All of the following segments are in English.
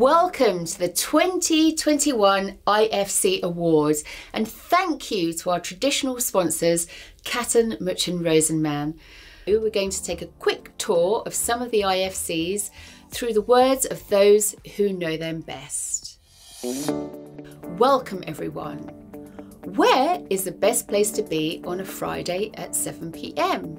Welcome to the 2021 IFC Awards and thank you to our traditional sponsors, Katten Muchin Rosenman. We're going to take a quick tour of some of the IFCs through the words of those who know them best. Welcome everyone. Where is the best place to be on a Friday at 7 pm?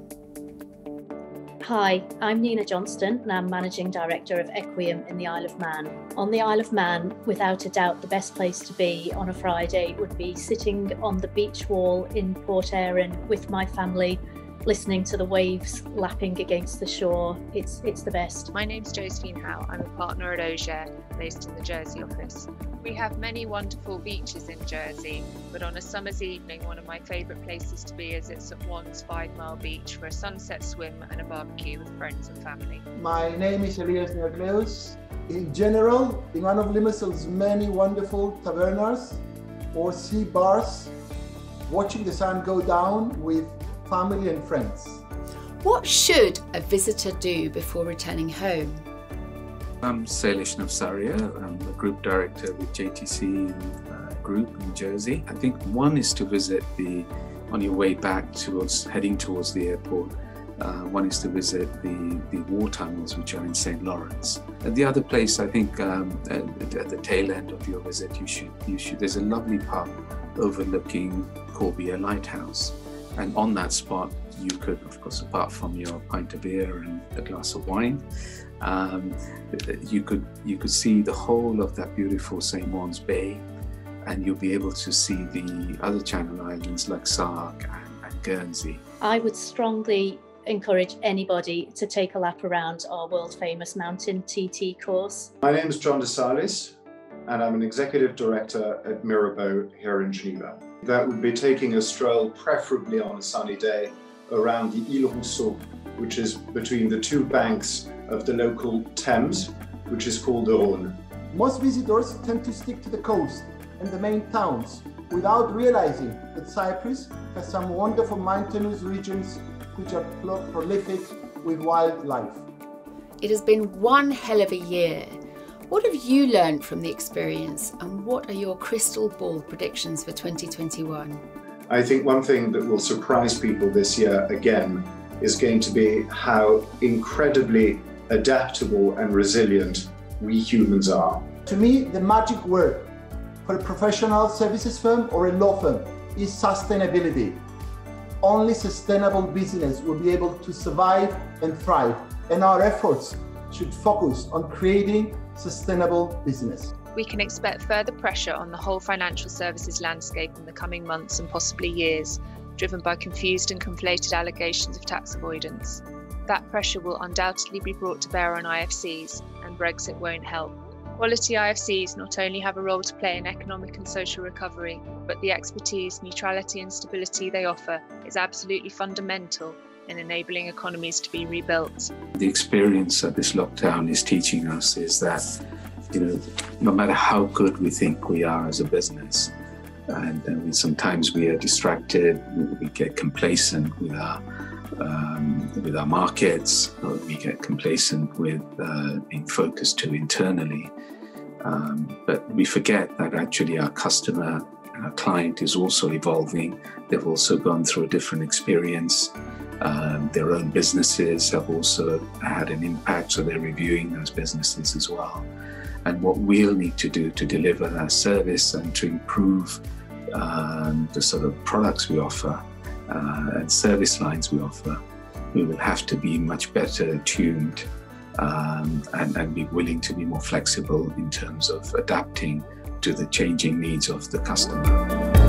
Hi, I'm Nina Johnston and I'm Managing Director of Equiom in the Isle of Man. On the Isle of Man, without a doubt, the best place to be on a Friday would be sitting on the beach wall in Port Erin with my family, listening to the waves lapping against the shore. It's, it's the best. My name's Josephine Howe. I'm a partner at Ogier, based in the Jersey office. We have many wonderful beaches in Jersey, but on a summer's evening, one of my favourite places to be is at St Ouen's Five Mile Beach for a sunset swim and a barbecue with friends and family. My name is Elias Neocleous. In general, in one of Limassol's many wonderful tavernas or sea bars, watching the sun go down with family and friends. What should a visitor do before returning home? I'm Salish Navsaria. I'm the group director with JTC uh, Group in Jersey. I think one is to visit the, on your way back towards, heading towards the airport, uh, one is to visit the, the war tunnels, which are in St. Lawrence. And the other place, I think, um, at, at, the tail end of your visit, you should, you should, there's a lovely pub overlooking Corbière Lighthouse. And on that spot, you could, of course, apart from your pint of beer and a glass of wine, um, you could you could see the whole of that beautiful St. Ouen's Bay, and you'll be able to see the other Channel Islands like Sark and, and Guernsey. I would strongly encourage anybody to take a lap around our world famous mountain TT course. My name is John DeSalis and I'm an executive director at Mirabaud here in Geneva. That would be taking a stroll, preferably on a sunny day, around the Ile Rousseau, which is between the two banks of the local Thames, which is called the Rhône. Most visitors tend to stick to the coast and the main towns without realizing that Cyprus has some wonderful mountainous regions which are prolific with wildlife. It has been one hell of a year. What have you learned from the experience and what are your crystal ball predictions for 2021? I think one thing that will surprise people this year again is going to be how incredibly adaptable and resilient we humans are. To me, the magic word for a professional services firm or a law firm is sustainability. Only sustainable business will be able to survive and thrive, and our efforts should focus on creating sustainable business. We can expect further pressure on the whole financial services landscape in the coming months and possibly years, driven by confused and conflated allegations of tax avoidance. That pressure will undoubtedly be brought to bear on IFCs, and Brexit won't help. Quality IFCs not only have a role to play in economic and social recovery, but the expertise, neutrality, and stability they offer is absolutely fundamental in enabling economies to be rebuilt. The experience that this lockdown is teaching us is that, you know, no matter how good we think we are as a business, and, sometimes we are distracted, we get complacent with our um, with our markets, we get complacent with uh, being focused too internally. Um, but we forget that actually our customer, our client is also evolving. They've also gone through a different experience. Um, their own businesses have also had an impact, so they're reviewing those businesses as well. And what we'll need to do to deliver that service and to improve um, the sort of products we offer uh, and service lines we offer, we will have to be much better tuned um, and, and be willing to be more flexible in terms of adapting to the changing needs of the customer.